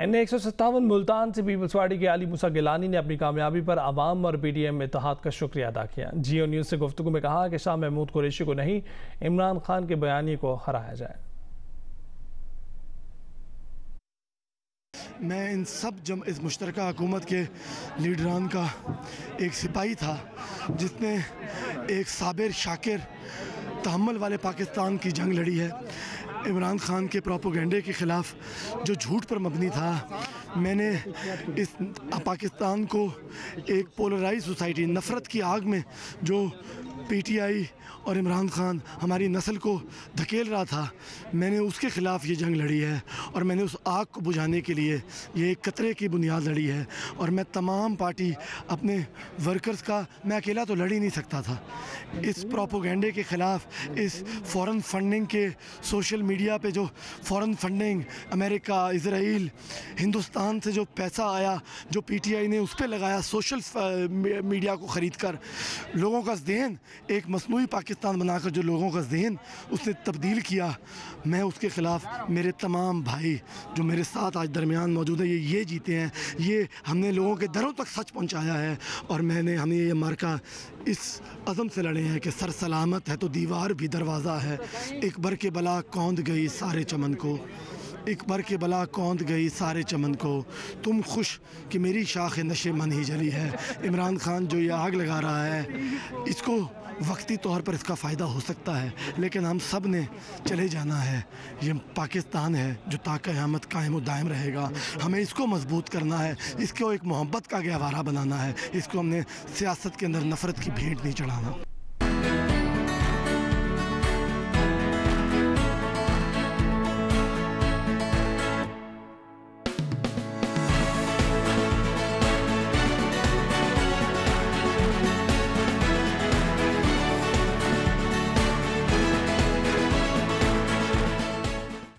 N एक सौ सत्तावन मुल्तान से पीपल्स पार्टी के अली मूसा गिलानी ने अपनी कामयाबी पर आवाम और पी टी एम इतिहाद का शुक्रिया अदा किया। जियो न्यूज़ से गुफ्तु में कहा कि शाह महमूद कुरैशी को नहीं, इमरान खान के बयानी को हराया जाए। मैं इन सब जम, इस मुश्तर हुकूमत के लीडरान का एक सिपाही था, जिसने एक साबिर शाकिर तहमल वाले पाकिस्तान की जंग लड़ी है। इमरान खान के प्रोपोगंडे के ख़िलाफ़ जो झूठ पर मबनी था, मैंने इस पाकिस्तान को एक पोलराइज सोसाइटी, नफ़रत की आग में जो पीटीआई और इमरान खान हमारी नस्ल को धकेल रहा था। मैंने उसके ख़िलाफ़ ये जंग लड़ी है और मैंने उस आग को बुझाने के लिए ये एक कतरे की बुनियाद लड़ी है और मैं तमाम पार्टी अपने वर्कर्स का, मैं अकेला तो लड़ ही नहीं सकता था। इस प्रोपोगंडे के ख़िलाफ़, इस फ़ॉरेन फंडिंग के सोशल मीडिया पे जो foreign funding America Israel Hindustan से जो पैसा आया, जो पीटीआई ने उस पर लगाया सोशल मीडिया को ख़रीद कर लोगों का जहन एक मसनू पाकिस्तान बनाकर जो लोगों का जहन उसने तब्दील किया, मैं उसके ख़िलाफ़ मेरे तमाम भाई जो मेरे साथ आज दरमियान मौजूद है, ये ये जीते हैं। ये हमने लोगों के दरों तक सच पहुँचाया है और मैंने हमें ये मार्का इस अज़म से लड़े हैं कि सर सलामत है तो दीवार भी दरवाज़ा है। एक बर के बला कौंद गई सारे चमन को, एक बर के बला कौंद गई सारे चमन को। तुम खुश कि मेरी शाख नशे मन ही जली है। इमरान खान जो ये आग लगा रहा है, इसको वक्ती तौर पर इसका फ़ायदा हो सकता है, लेकिन हम सबने चले जाना है। ये पाकिस्तान है, जो ताक़यामत कायम दायम रहेगा। हमें इसको मज़बूत करना है, इसको एक मोहब्बत का गहवारा बनाना है। इसको हमने सियासत के अंदर नफ़रत की भेंट नहीं चढ़ाना।